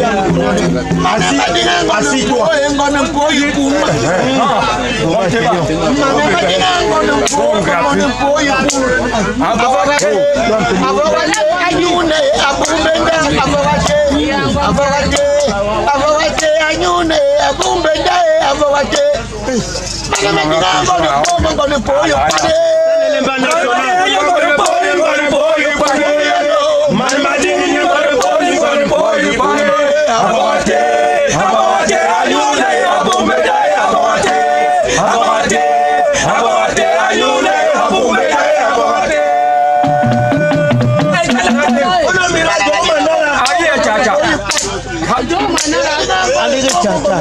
I'm gonna mengira ngono Ay,